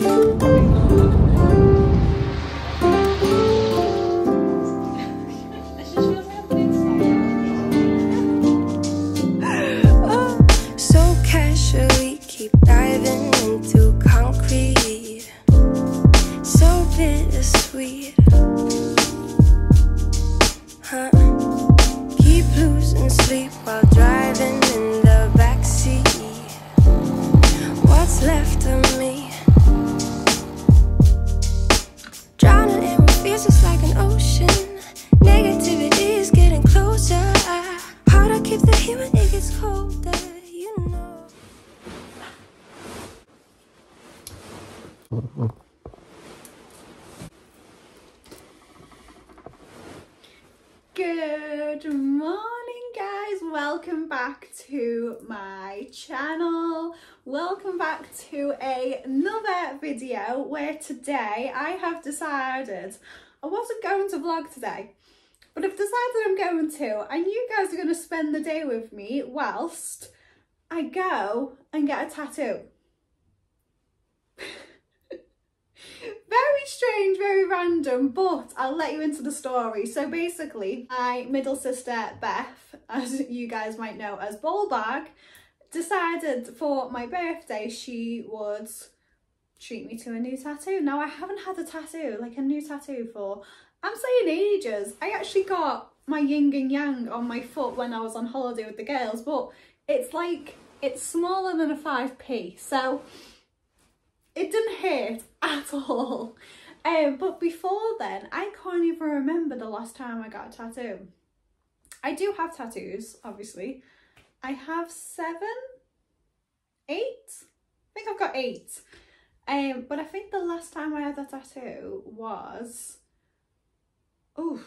So channel. Welcome back to another video where today I have decided I wasn't going to vlog today, but I've decided I'm going to, and you guys are going to spend the day with me whilst I go and get a tattoo. very strange, very random, but I'll let you into the story. So basically, my middle sister Beth, as you guys might know as Ballbag, decided for my birthday she would treat me to a new tattoo. Now I haven't had a tattoo, like a new tattoo for, I'm saying ages. I actually got my yin and yang on my foot when I was on holiday with the girls, but it's like, it's smaller than a 5p. So it didn't hurt at all. Um, but before then, I can't even remember the last time I got a tattoo. I do have tattoos, obviously. I have seven, eight. I think I've got eight. Um, but I think the last time I had a tattoo was, oh,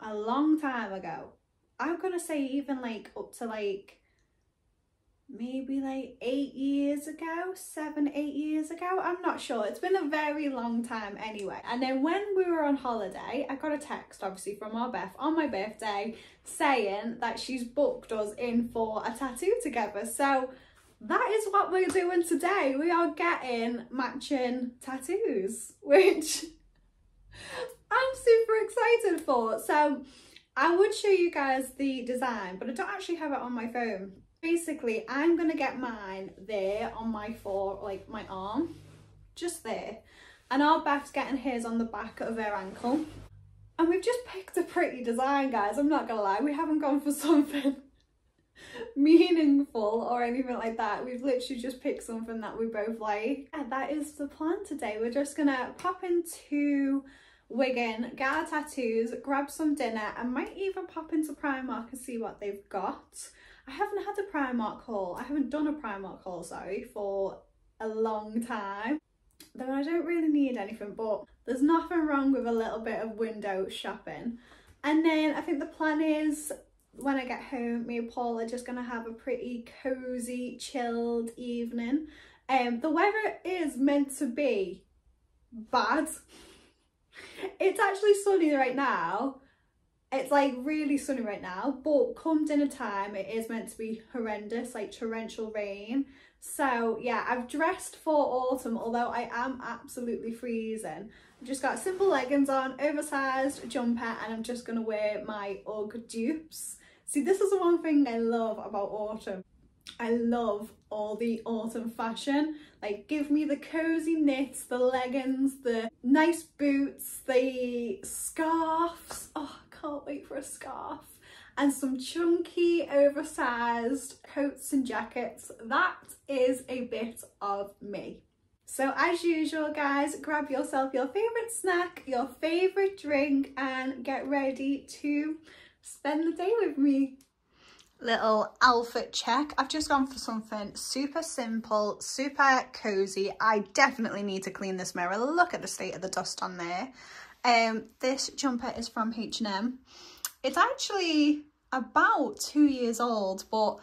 a long time ago. I'm gonna say even like up to like maybe like eight years ago, seven, eight years ago. I'm not sure. It's been a very long time anyway. And then when we were on holiday, I got a text obviously from our Beth on my birthday saying that she's booked us in for a tattoo together. So that is what we're doing today. We are getting matching tattoos, which I'm super excited for. So I would show you guys the design, but I don't actually have it on my phone basically I'm gonna get mine there on my fore like my arm just there. And our Beth's getting his on the back of her ankle. And we've just picked a pretty design guys I'm not gonna lie. We haven't gone for something meaningful or anything like that. We've literally just picked something that we both like. And that is the plan today. We're just gonna pop into Wigan, get our tattoos, grab some dinner and might even pop into Primark and see what they've got. I haven't had a Primark haul, I haven't done a Primark haul, sorry, for a long time. Though I don't really need anything, but there's nothing wrong with a little bit of window shopping. And then I think the plan is when I get home, me and Paul are just going to have a pretty cosy, chilled evening. Um, the weather is meant to be bad. It's actually sunny right now. It's like really sunny right now, but come dinner time, it is meant to be horrendous, like torrential rain. So yeah, I've dressed for autumn, although I am absolutely freezing. I've just got simple leggings on, oversized jumper, and I'm just gonna wear my UGG dupes. See, this is the one thing I love about autumn. I love all the autumn fashion. Like give me the cozy knits, the leggings, the nice boots, the scarves. Oh, can't wait for a scarf. And some chunky oversized coats and jackets. That is a bit of me. So as usual guys, grab yourself your favourite snack, your favourite drink and get ready to spend the day with me little outfit check. I've just gone for something super simple, super cozy. I definitely need to clean this mirror. Look at the state of the dust on there. Um, this jumper is from H&M. It's actually about two years old, but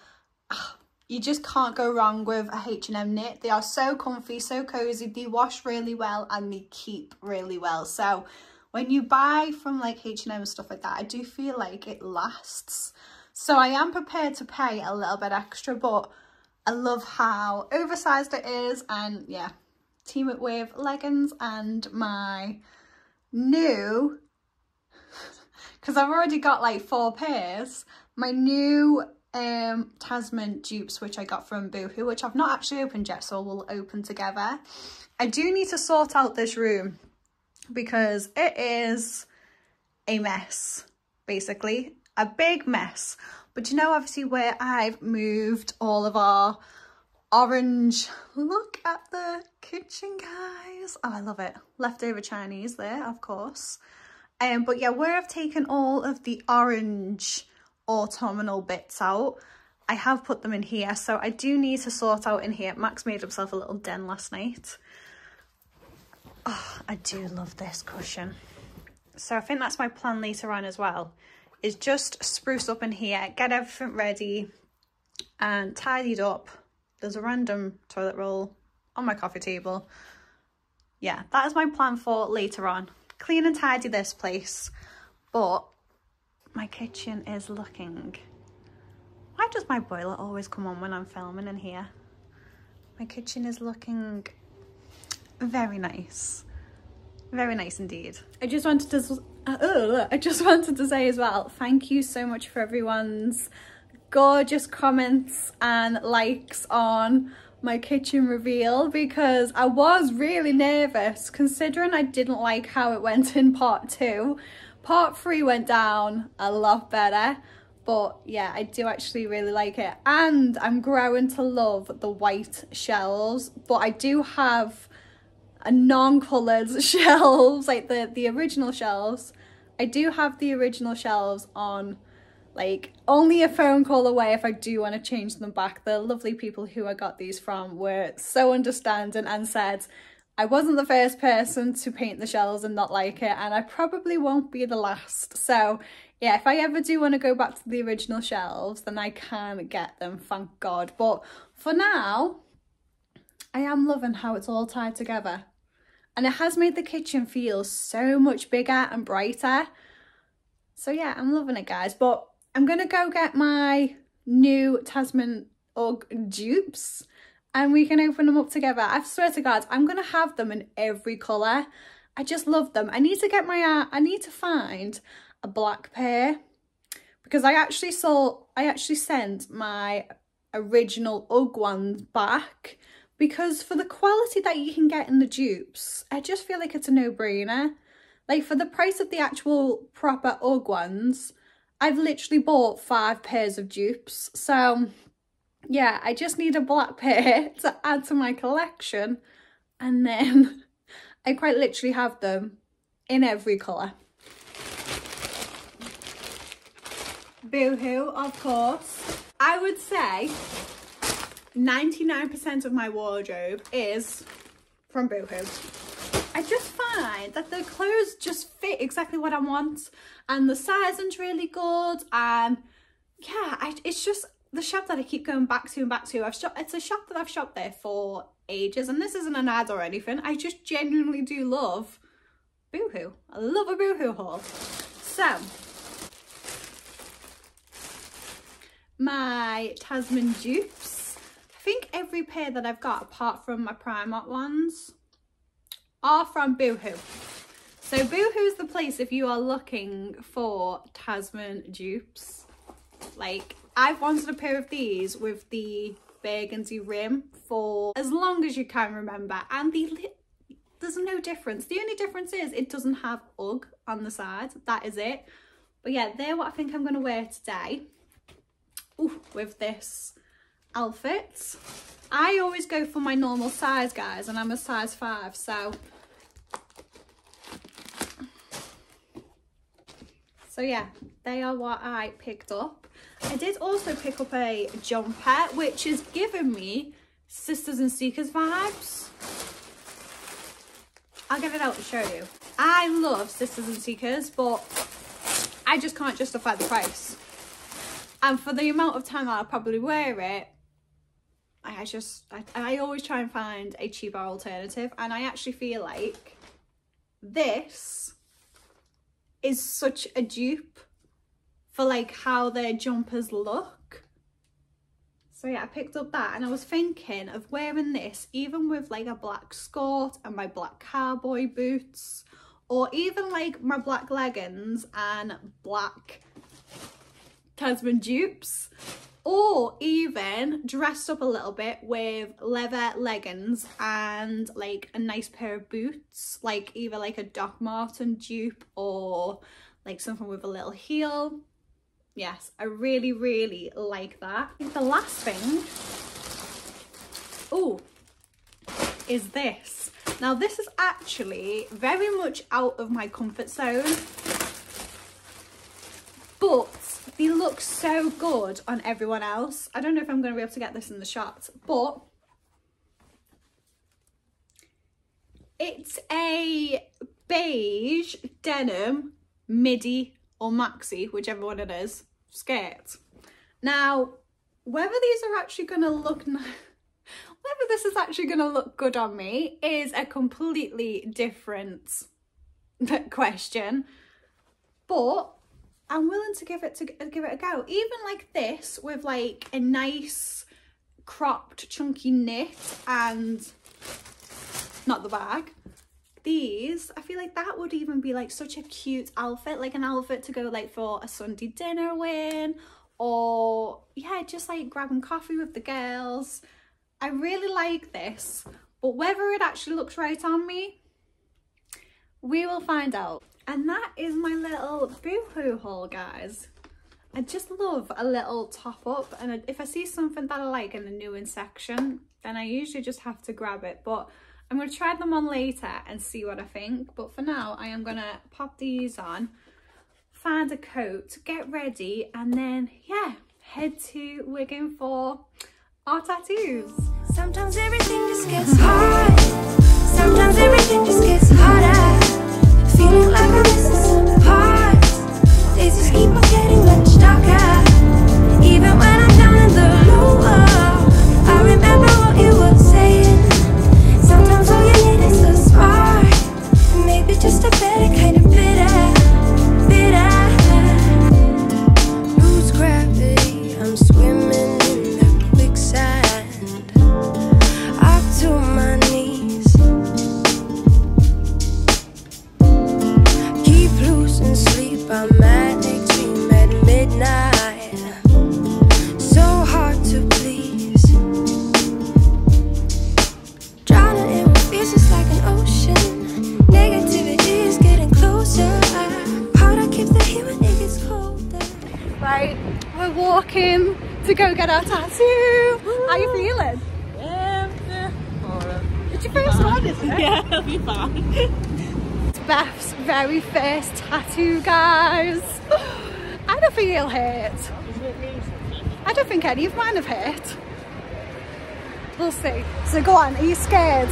uh, you just can't go wrong with a H&M knit. They are so comfy, so cozy. They wash really well and they keep really well. So when you buy from like H&M and stuff like that, I do feel like it lasts. So I am prepared to pay a little bit extra, but I love how oversized it is. And yeah, team it with leggings and my new, because I've already got like four pairs, my new um, Tasman dupes which I got from Boohoo, which I've not actually opened yet, so we'll open together. I do need to sort out this room because it is a mess, basically. A big mess. But you know, obviously where I've moved all of our orange, look at the kitchen, guys. Oh, I love it. Leftover Chinese there, of course. Um, but yeah, where I've taken all of the orange autumnal bits out, I have put them in here. So I do need to sort out in here. Max made himself a little den last night. Oh, I do love this cushion. So I think that's my plan later on as well, is just spruce up in here, get everything ready and tidied up. There's a random toilet roll on my coffee table. Yeah, that is my plan for later on. Clean and tidy this place, but my kitchen is looking... Why does my boiler always come on when I'm filming in here? My kitchen is looking very nice. Very nice indeed. I just wanted to uh, I just wanted to say as well, thank you so much for everyone's gorgeous comments and likes on my kitchen reveal because I was really nervous considering I didn't like how it went in part two. Part three went down a lot better but yeah I do actually really like it and I'm growing to love the white shells but I do have a non-coloured shelves like the the original shelves I do have the original shelves on like only a phone call away if I do want to change them back the lovely people who I got these from were so understanding and said I wasn't the first person to paint the shells and not like it and I probably won't be the last so yeah, if I ever do want to go back to the original shelves, then I can get them, thank God. But for now, I am loving how it's all tied together. And it has made the kitchen feel so much bigger and brighter. So yeah, I'm loving it, guys. But I'm going to go get my new Tasman Ugg dupes and we can open them up together. I swear to God, I'm going to have them in every colour. I just love them. I need to get my, uh, I need to find a black pair because I actually saw, I actually sent my original Ugg ones back because for the quality that you can get in the dupes, I just feel like it's a no-brainer. Like for the price of the actual proper Ugg ones, I've literally bought five pairs of dupes. So yeah, I just need a black pair to add to my collection. And then I quite literally have them in every colour. Boohoo, of course. I would say 99% of my wardrobe is from Boohoo. I just find that the clothes just fit exactly what I want and the sizing's really good and yeah, I, it's just the shop that I keep going back to and back to. I've shop, it's a shop that I've shopped there for ages and this isn't an ad or anything. I just genuinely do love Boohoo. I love a Boohoo haul. So, my Tasman dupes. I think every pair that I've got apart from my Primark ones are from Boohoo. So Boohoo's the place if you are looking for Tasman dupes. Like I've wanted a pair of these with the burgundy rim for as long as you can remember and the there's no difference. The only difference is it doesn't have UGG on the side. That is it. But yeah, they're what I think I'm going to wear today ooh, with this outfit. I always go for my normal size, guys, and I'm a size 5, so... So yeah, they are what I picked up. I did also pick up a jumper, which is giving me Sisters and Seekers vibes. I'll get it out to show you. I love Sisters and Seekers, but I just can't justify the price and for the amount of time that I'll probably wear it I just I, I always try and find a cheaper alternative and I actually feel like this is such a dupe for like how their jumpers look. So yeah, I picked up that and I was thinking of wearing this even with like a black skirt and my black cowboy boots or even like my black leggings and black Tasman dupes or even dressed up a little bit with leather leggings and like a nice pair of boots like either like a Doc Marten dupe or like something with a little heel. Yes I really really like that. The last thing oh is this. Now this is actually very much out of my comfort zone they look so good on everyone else. I don't know if I'm going to be able to get this in the shot, but it's a beige denim midi or maxi, whichever one it is, skirt. Now, whether these are actually going to look whether this is actually going to look good on me is a completely different question. But I'm willing to give it to give it a go. Even like this with like a nice cropped chunky knit and not the bag. These, I feel like that would even be like such a cute outfit, like an outfit to go like for a Sunday dinner win or yeah, just like grabbing coffee with the girls. I really like this, but whether it actually looks right on me, we will find out. And that is my little boohoo haul, guys. I just love a little top up and if I see something that I like in the new in section, then I usually just have to grab it. But I'm going to try them on later and see what I think. But for now, I am going to pop these on, find a coat, get ready, and then, yeah, head to Wigan for our tattoos. Sometimes everything just gets hard. Sometimes everything just gets harder. Feeling like I'm missing some parts. Days just keep on getting much darker. Even when I'm down in the lower, I So are you scared?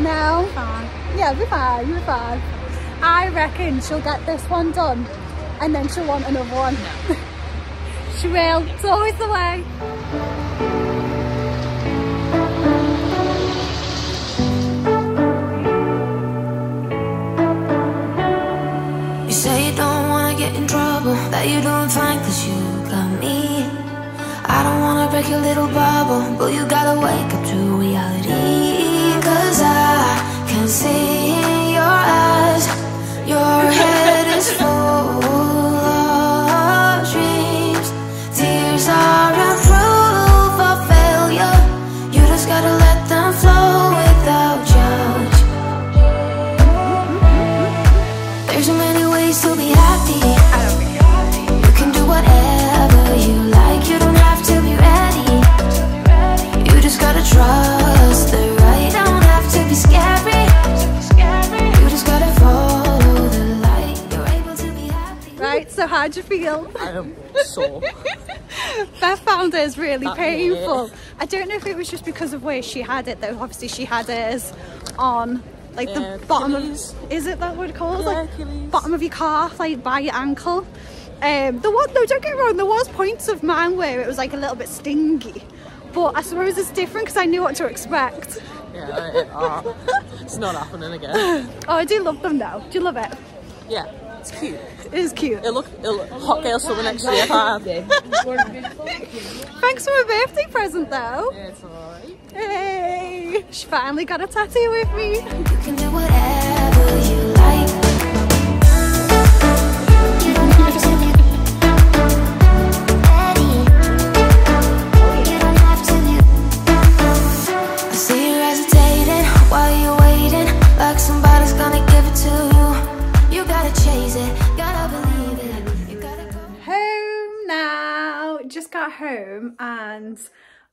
No. Fine. Yeah, we're fine, You're fine. I reckon she'll get this one done and then she'll want another one. she will. It's always the way. You say you don't wanna get in trouble, that you're doing fine I don't wanna break your little bubble, but you gotta wake up to reality. Cause I can see in your eyes, your head is full Right, so how'd you feel? I am sore. Beth found hers really That painful. I don't know if it was just because of where she had it though. Obviously she had hers on like Yeah, the bottom Achilles. of is it that what it called? Yeah, like Achilles. bottom of your calf, like by your ankle. Um there was no don't get me wrong, there was points of mine where it was like a little bit stingy. But I suppose it's different because I knew what to expect. Yeah, it, uh, it's not happening again. Oh, I do love them though. Do you love it? Yeah, It's cute. It is cute. It'll look, it'll look hot girl summer next year. Fab. Thanks for my birthday present though. Yeah, it's alright. Hey, she finally got a tattoo with me. See you hesitating while you're waiting, like somebody's gonna give it to you. You gotta chase it, gotta believe it. You gotta go. Home now. Just got home and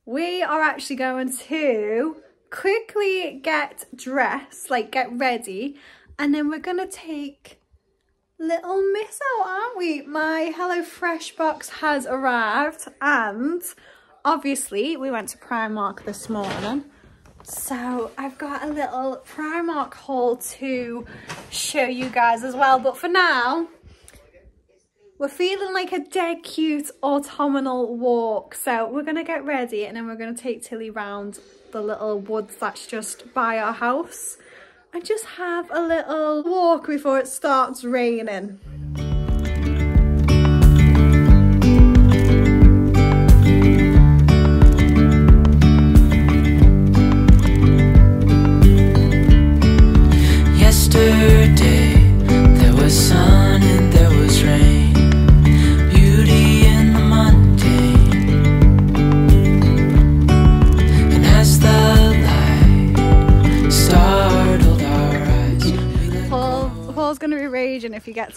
we are actually going to quickly get dressed, like get ready, and then we're gonna take little miss out, aren't we? My Hello Fresh box has arrived and obviously we went to Primark this morning. So I've got a little Primark haul to show you guys as well. But for now, we're feeling like a dead cute autumnal walk. So we're going to get ready and then we're going to take Tillie round the little woods that's just by our house and just have a little walk before it starts raining.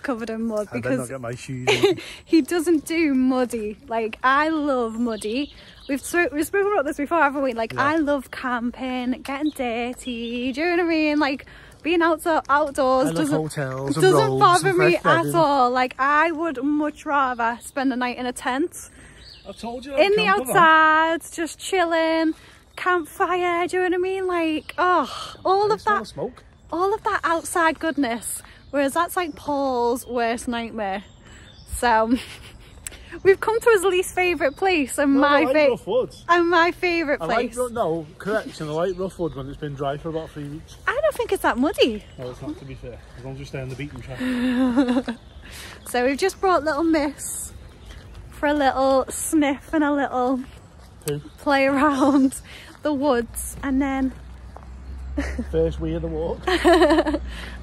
Covered in mud I better not because get my shoes he doesn't do muddy. Like I love muddy. We've so, we've spoken about this before, haven't we? Like Yeah. I love camping, getting dirty. Do you know what I mean? Like being outdoor outdoors I doesn't doesn't bother me fresh at all. Like I would much rather spend a night in a tent, I've told you. in the outside, just chilling, campfire. Do you know what I mean? Like oh, all of that smoke. all of that outside goodness whereas that's like paul's worst nightmare so we've come to his least favorite place and No, my like fa- rough woods. and my like place ro- no correction. I like rough wood when it's been dry for about three weeks. i don't think it's that muddy No, it's not to be fair. As long as you stay on the beaten track. so we've just brought little miss for a little sniff and a little play around the woods and then First we of the walk.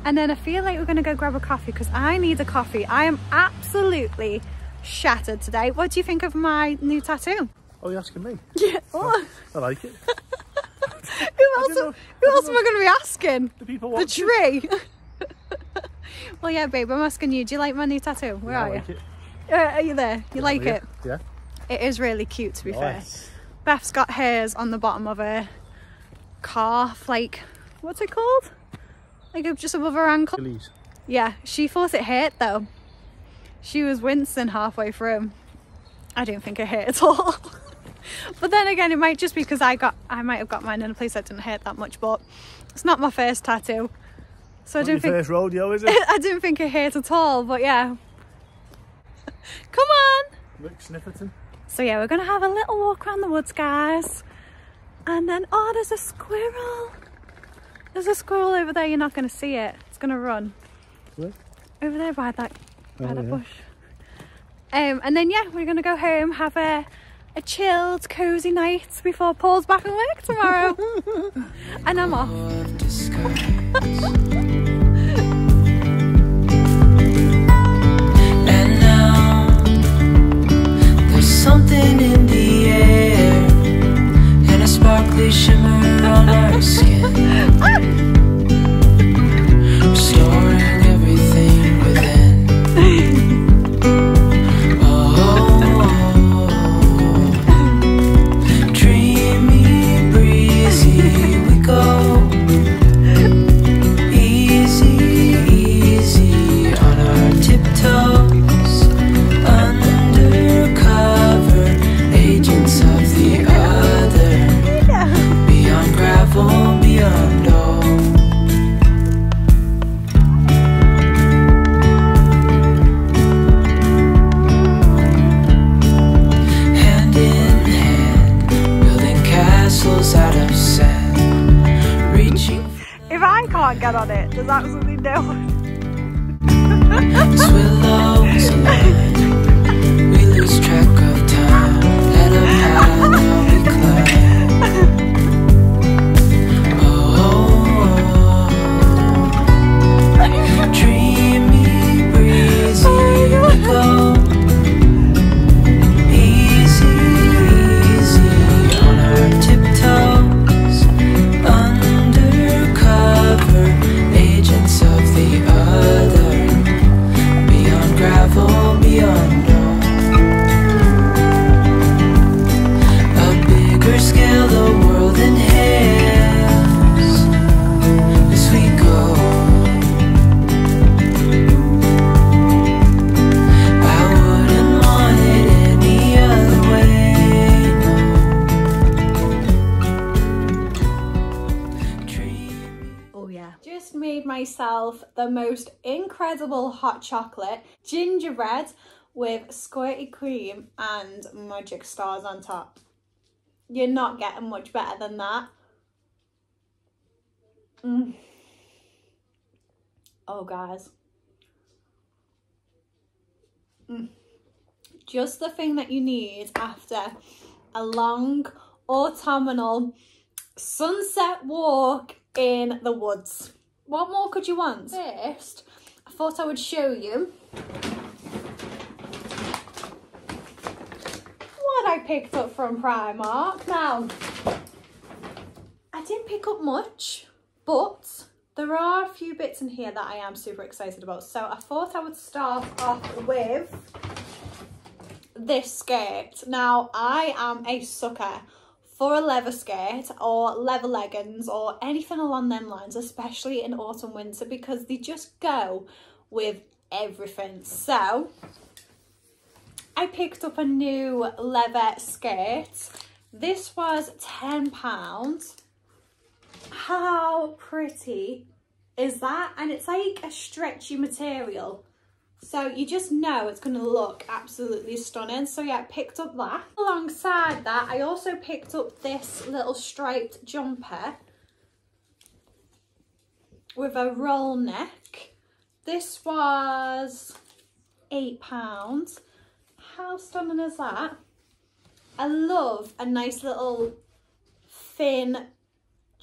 and then i feel like we're gonna go grab a coffee because i need a coffee i am absolutely shattered today what do you think of my new tattoo Oh, you asking me? yeah oh. I like it. Who else, know- who else am I going to be asking? The people The tree. well, yeah, babe, I'm asking you. Do you like my new tattoo? Where Yeah, are I like you? it. Uh, are you there? You like it? Yeah. It is really cute, to be fair. Beth's got hairs on the bottom of her calf, like, what's it called? Like just above her ankle. Achilles. Yeah, she thought it hurt though. She was wincing halfway through. I don't think it hurt at all. but then again, it might just be because I got, I might have got mine in a place that didn't hurt that much. But it's not my first tattoo, so I don't think first rodeo, is it? I didn't think it hurt at all. But yeah, come on. Rick Snifferton. So yeah, we're gonna have a little walk around the woods, guys. And then, oh, there's a squirrel. There's a squirrel over there. You're not gonna see it. It's gonna run. Where? Over there by that, by Oh, that yeah. bush. Um, and then yeah, we're gonna go home, have a a chilled, cozy night before Paul's back on work tomorrow. and I'm off. Sparkly shimmer on our skin. hot chocolate gingerbread with squirty cream and magic stars on top. You're not getting much better than that. Mm. Oh guys. Mm. Just the thing that you need after a long autumnal sunset walk in the woods. What more could you want? First, thought I would show you what I picked up from Primark. Now, I didn't pick up much, but there are a few bits in here that I am super excited about. So I thought I would start off with this skirt. Now, I am a sucker for a leather skirt or leather leggings or anything along them lines, especially in autumn winter, because they just go with everything. So, I picked up a new leather skirt. This was £10. How pretty is that? And it's like a stretchy material. So you just know it's going to look absolutely stunning. So yeah, I picked up that. Alongside that, I also picked up this little striped jumper with a roll neck. This was £8. How stunning is that? I love a nice little thin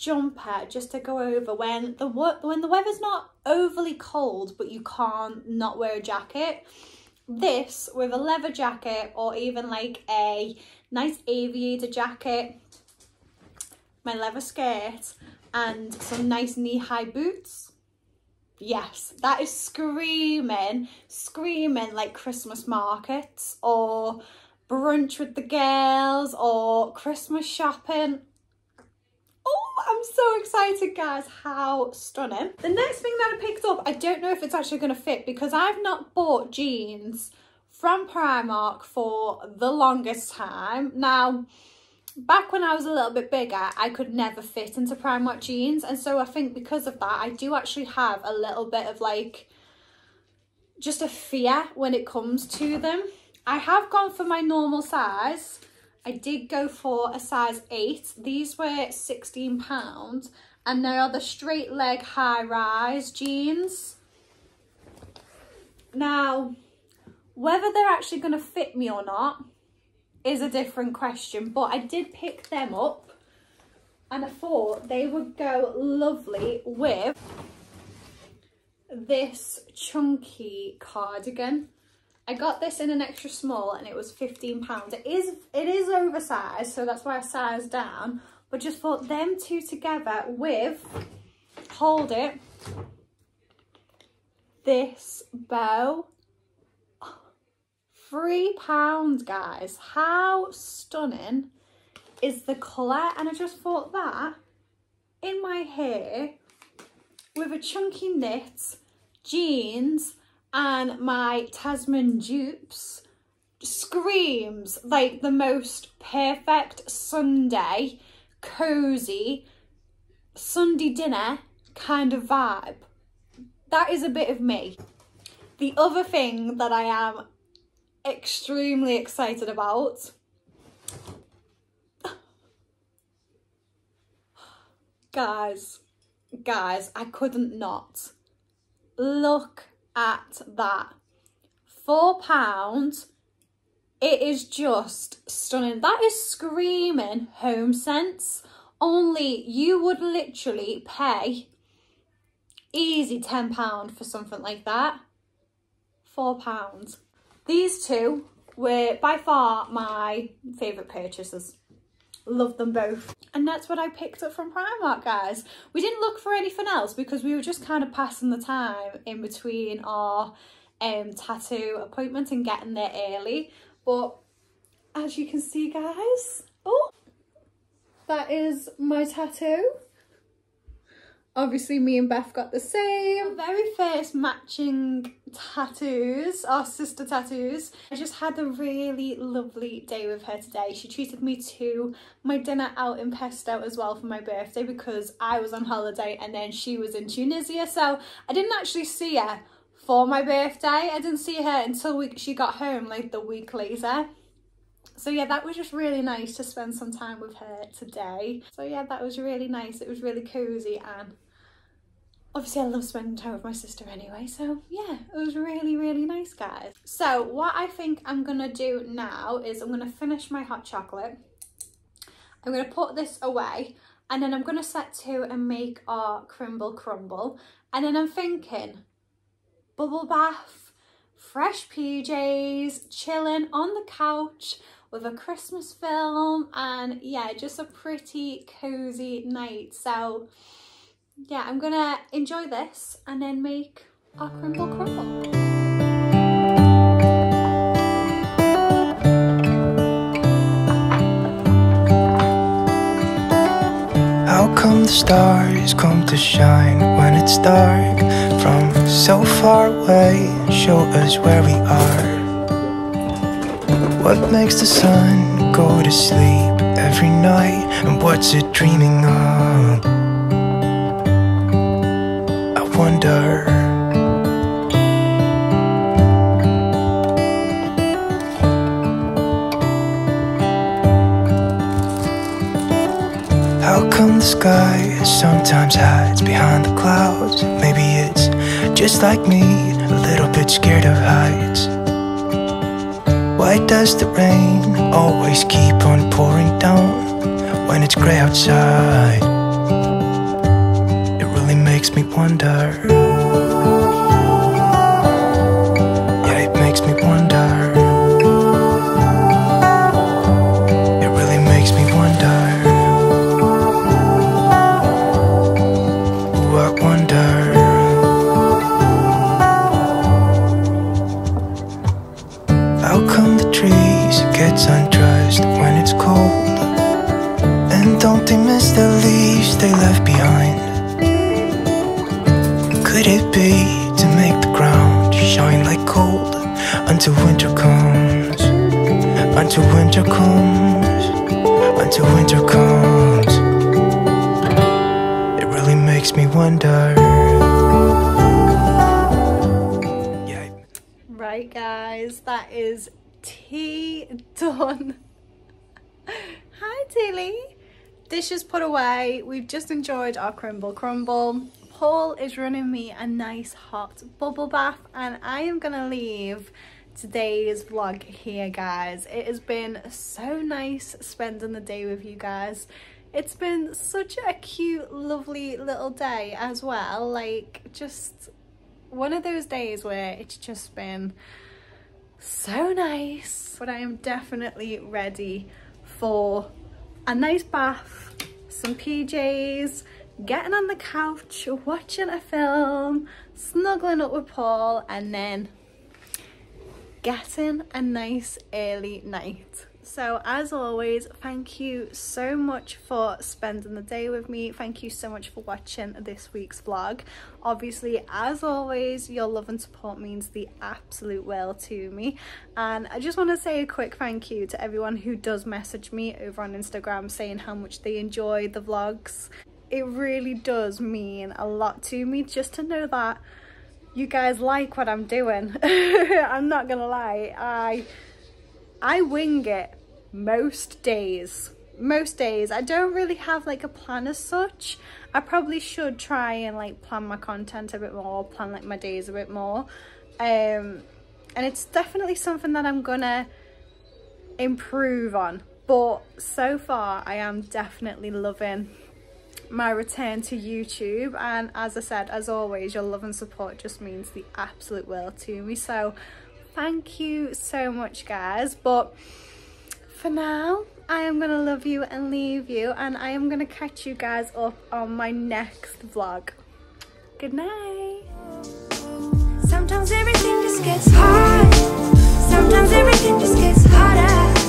jumper just to go over when the when the weather's not overly cold but you can't not wear a jacket. This with a leather jacket or even like a nice aviator jacket my leather skirt and some nice knee-high boots. Yes that is screaming screaming like christmas markets or brunch with the girls or christmas shopping I'm so excited, guys. How stunning. The next thing that I picked up, I don't know if it's actually going to fit because I've not bought jeans from Primark for the longest time. Now, back when I was a little bit bigger, I could never fit into Primark jeans. And so I think because of that, I do actually have a little bit of like, just a fear when it comes to them. I have gone for my normal size I did go for a size 8. These were £16 and they are the straight leg high rise jeans. Now, whether they're actually going to fit me or not is a different question, but I did pick them up and I thought they would go lovely with this chunky cardigan. I got this in an extra small and it was £15. It is, it is oversized, so that's why I sized down. But just thought them two together with, hold it, this bow. Three pounds, guys. How stunning is the colour? And I just thought that in my hair with a chunky knit, jeans, and my Tasman dupes screams like the most perfect Sunday, cozy, Sunday dinner kind of vibe. That is a bit of me. The other thing that I am extremely excited about guys, guys, I couldn't not look at that. Four pounds. It is just stunning. That is screaming HomeSense. Only you would literally pay easy £10 for something like that. £4. These two were by far my favourite purchases. Love them both. And that's what I picked up from Primark, guys. We didn't look for anything else because we were just kind of passing the time in between our um, tattoo appointment and getting there early. But as you can see, guys, oh, that is my tattoo. Obviously, me and Beth got the same. Our very first matching tattoos, our sister tattoos. I just had a really lovely day with her today. She treated me to my dinner out in Pesto as well for my birthday because I was on holiday and then she was in Tunisia. So I didn't actually see her for my birthday. I didn't see her until we, she got home like the week later. So yeah, that was just really nice to spend some time with her today. So yeah, that was really nice. It was really cozy and obviously I love spending time with my sister anyway. So yeah, it was really, really nice, guys. So what I think I'm gonna do now is I'm gonna finish my hot chocolate. I'm gonna put this away and then I'm gonna set to and make our crumble crumble. And then I'm thinking, bubble bath, fresh PJs, chilling on the couch, with a Christmas film and yeah, just a pretty cozy night. So yeah, I'm gonna enjoy this and then make our crumble crumble. How come the stars come to shine when it's dark from so far away? Show us where we are. What makes the sun go to sleep every night? And what's it dreaming of? I wonder. How come the sky sometimes hides behind the clouds? Maybe it's just like me, a little bit scared of heights. Why does the rain always keep on pouring down when it's grey outside? It really makes me wonder. Enjoyed our crumble crumble. Paul is running me a nice hot bubble bath and I am gonna leave today's vlog here guys. It has been so nice spending the day with you guys. It's been such a cute lovely little day as well like just one of those days where it's just been so nice but I am definitely ready for a nice bath some PJs getting on the couch watching a film snuggling up with Paul and then getting a nice early night so as always thank you so much for spending the day with me. Thank you so much for watching this week's vlog. Obviously as always your love and support means the absolute world to me. And i just want to say a quick thank you to everyone who does message me over on instagram saying how much they enjoy the vlogs. It really does mean a lot to me just to know that you guys like what i'm doing. I'm not gonna lie i I wing it most days. most days. I don't really have like a plan as such. I probably should try and like plan my content a bit more, plan like my days a bit more. Um, and it's definitely something that I'm gonna improve on. But so far, I am definitely loving my return to YouTube. And as I said, as always, your love and support just means the absolute world to me. So thank you so much, guys. But for now. I am going to love you and leave you and I am going to catch you guys up on my next vlog. Good night. Sometimes everything just gets hard. Sometimes everything just gets harder.